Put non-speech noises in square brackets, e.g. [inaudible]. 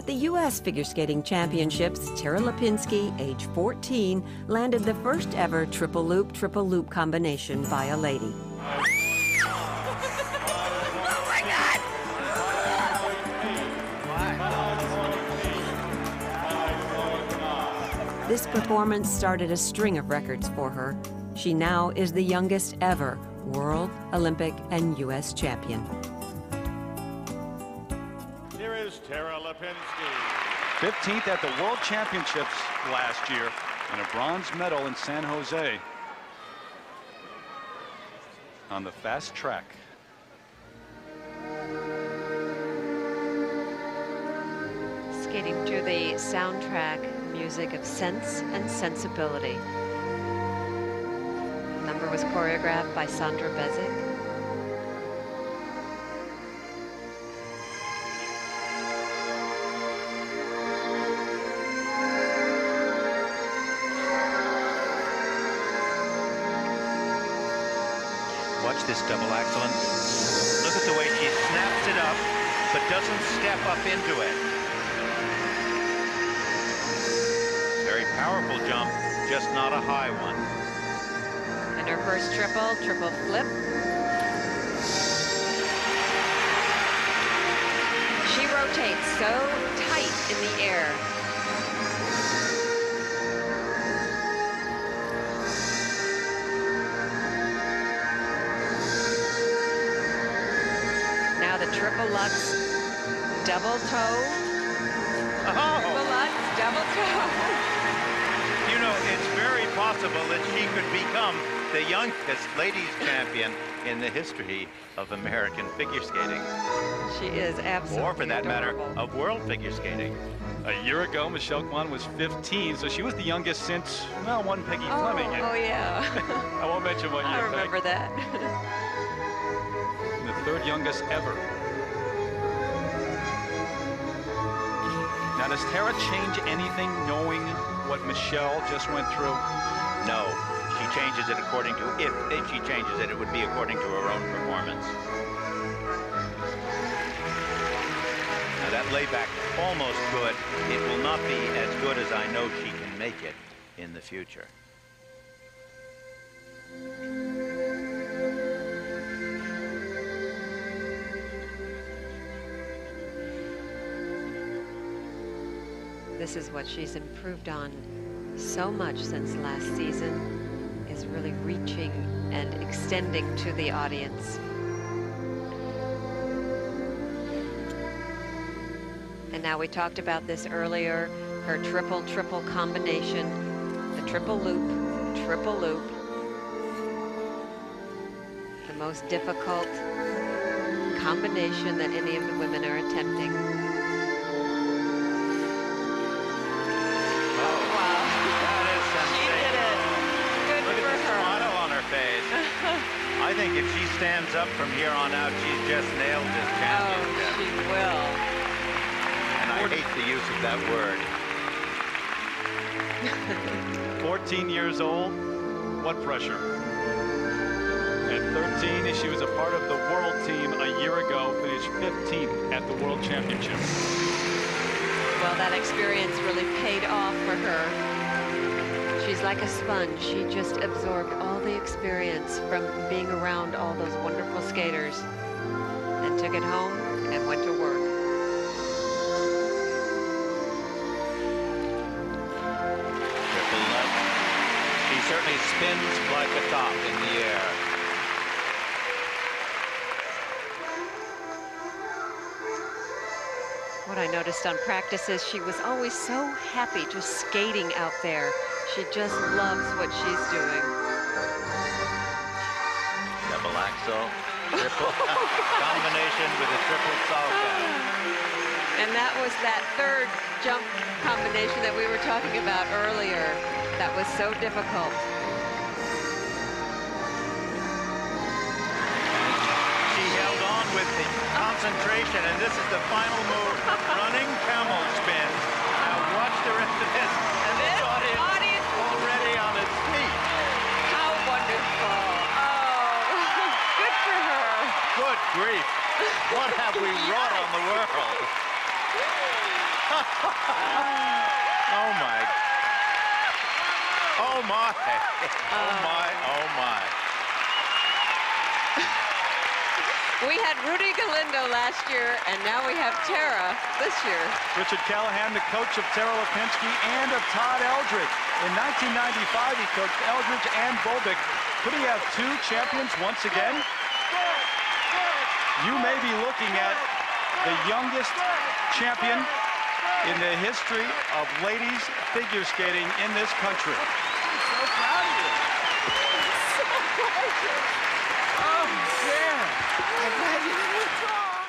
At the U.S. Figure Skating Championships, Tara Lipinski, age 14, landed the first ever triple loop, triple loop combination by a lady. This performance started a string of records for her. She now is the youngest ever world, Olympic, and U.S. champion. Here is Tara Lipinski. 15th at the World Championships last year and a bronze medal in San Jose on the fast track. Skating to the soundtrack music of Sense and Sensibility. The number was choreographed by Sandra Bezic. Watch this double axel. and Look at the way she snaps it up, but doesn't step up into it. Very powerful jump, just not a high one. And her first triple, triple flip. She rotates so tight in the air. Now the triple Lutz, double toe, triple Oh, Lutz, double toe. you know, it's very possible that she could become the youngest ladies champion in the history of American figure skating, She is absolutely or for that matter, of world figure skating. A year ago, Michelle Kwan was 15, so she was the youngest since, well, one Peggy Oh, Fleming. oh yeah. [laughs] I won't mention what I year, Peg. remember that. [laughs] the third youngest ever. Now, does Tara change anything knowing what Michelle just went through? No, she changes it according to, if, if she changes it, it would be according to her own performance. Now that layback, almost good. It will not be as good as I know she can make it in the future. This is what she's improved on so much since last season, is really reaching and extending to the audience. And now we talked about this earlier, her triple, triple combination, the triple loop, triple loop. The most difficult combination that any of the women are attempting. Think if she stands up from here on out, she's just nailed this championship. Oh, she will. And I hate the use of that word. [laughs] 14 years old, what pressure? At 13, she was a part of the world team a year ago, finished 15th at the World Championship. Well, that experience really paid off for her. She's like a sponge. She just absorbed all the experience from being around all those wonderful skaters and took it home and went to work. Triple left. She certainly spins like a top in the air. What I noticed on practices, she was always so happy just skating out there. She just loves what she's doing. Double axel. Triple [laughs] combination with a triple salto. Ah. And that was that third jump combination that we were talking about earlier. That was so difficult. Concentration, and this is the final move. Running camel spin. Now watch the rest of this. And this This audience, audience- already on its feet. How wonderful. Oh, [laughs] good for her. Good grief. What have we [laughs] wrought on the world? [laughs] oh my. Oh my. Oh my. Oh my. We had Rudy Galindo last year, and now we have Tara this year. Richard Callaghan, the coach of Tara Lipinski and of Todd Eldredge. In 1995, he coached Eldredge and Bobek. Could he have two champions once again? You may be looking at the youngest champion in the history of ladies figure skating in this country. I'm So proud of you. [laughs] Oh, man. I'm glad you didn't withdraw.